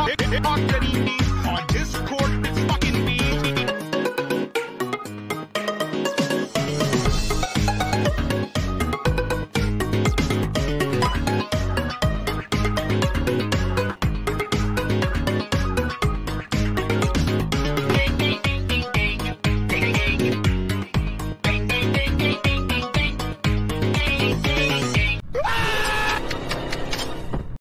Hot, hot, hot, hot,